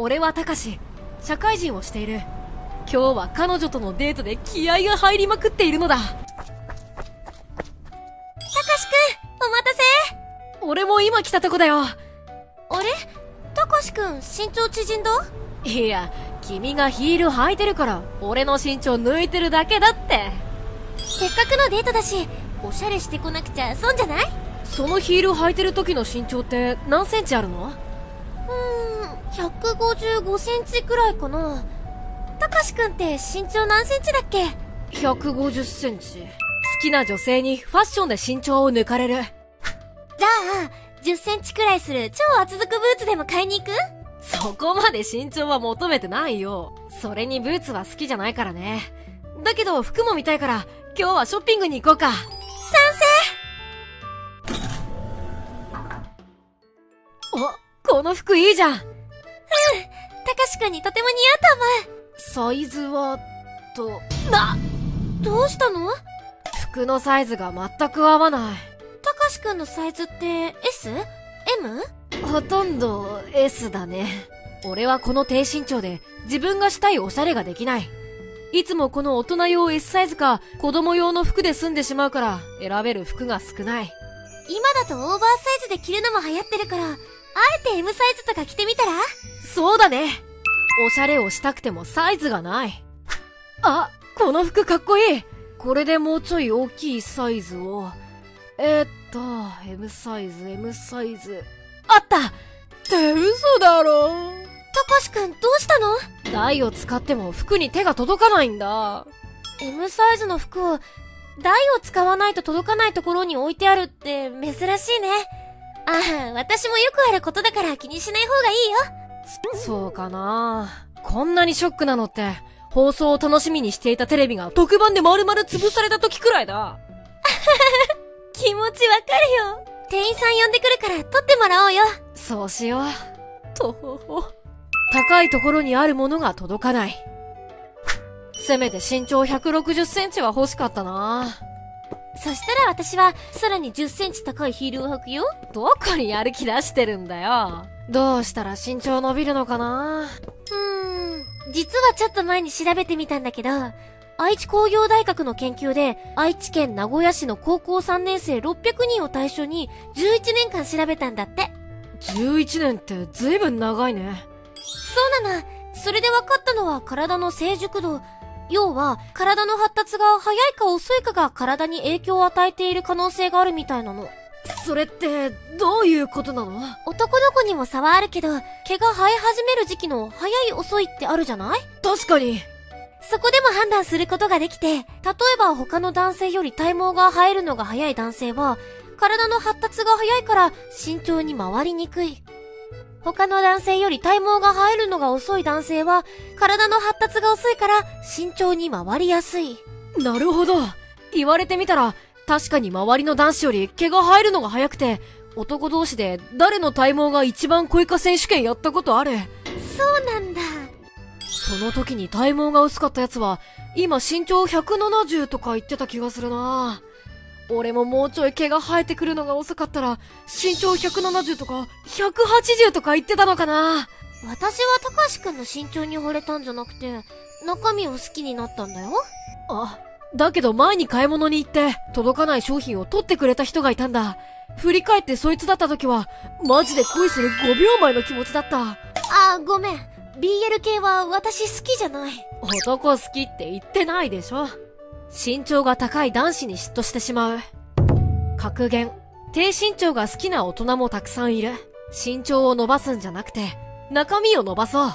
俺はたかし、社会人をしている。今日は彼女とのデートで気合が入りまくっているのだ。たかしくん、お待たせ俺も今来たとこだよ。あれ？たかしくん、身長縮んだ？いや、君がヒール履いてるから、俺の身長抜いてるだけだって。せっかくのデートだし、おしゃれしてこなくちゃ損じゃない？そのヒール履いてる時の身長って何センチあるの？うーん、155センチくらいかな。たかしくんって身長何センチだっけ ?150 センチ。好きな女性にファッションで身長を抜かれる。じゃあ、10センチくらいする超厚底ブーツでも買いに行く？そこまで身長は求めてないよ。それにブーツは好きじゃないからね。だけど服も見たいから、今日はショッピングに行こうか。賛成お、この服いいじゃん。うん。たかしくんにとても似合うと思う。サイズは、と、などうしたの？服のサイズが全く合わない。たかしくんのサイズって S?M? ほとんど S だね。俺はこの低身長で自分がしたいおしゃれができない。いつもこの大人用 S サイズか子供用の服で済んでしまうから選べる服が少ない。今だとオーバーサイズで着るのも流行ってるから、あえて M サイズとか着てみたら？そうだね。おしゃれをしたくてもサイズがない。あ、この服かっこいい。これでもうちょい大きいサイズを。えー、っと、M サイズ、M サイズ。あったって嘘だろたかしくんどうしたの？台を使っても服に手が届かないんだ。M サイズの服を台を使わないと届かないところに置いてあるって珍しいね。ああ、私もよくあることだから気にしない方がいいよ。そうかなこんなにショックなのって、放送を楽しみにしていたテレビが特番で丸々潰された時くらいだ。気持ちわかるよ。店員さん呼んでくるから撮ってもらおうよ。そうしよう。とほほ。高いところにあるものが届かない。せめて身長160センチは欲しかったなそしたら私はさらに10センチ高いヒールを履くよ。どこにやる気出してるんだよ。どうしたら身長伸びるのかな？うーん。実はちょっと前に調べてみたんだけど、愛知工業大学の研究で、愛知県名古屋市の高校3年生600人を対象に11年間調べたんだって。11年って随分長いね。そうなの。それで分かったのは体の成熟度。要は、体の発達が早いか遅いかが体に影響を与えている可能性があるみたいなの。それって、どういうことなの？男の子にも差はあるけど、毛が生え始める時期の早い遅いってあるじゃない？確かに。そこでも判断することができて、例えば他の男性より体毛が生えるのが早い男性は、体の発達が早いから慎重に回りにくい。他の男性より体毛が生えるのが遅い男性は、体の発達が遅いから慎重に回りやすい。なるほど。言われてみたら、確かに周りの男子より毛が生えるのが早くて、男同士で誰の体毛が一番濃いか選手権やったことある？そうなんだ。その時に体毛が薄かったやつは、今身長170とか言ってた気がするな俺ももうちょい毛が生えてくるのが遅かったら、身長170とか180とか言ってたのかな私はたかしくんの身長に惚れたんじゃなくて、中身を好きになったんだよ。あ、だけど前に買い物に行って、届かない商品を取ってくれた人がいたんだ。振り返ってそいつだった時は、マジで恋する5秒前の気持ちだった。あ、ごめん。BL 系は私好きじゃない。男好きって言ってないでしょ。身長が高い男子に嫉妬してしまう。格言。低身長が好きな大人もたくさんいる。身長を伸ばすんじゃなくて、中身を伸ばそう。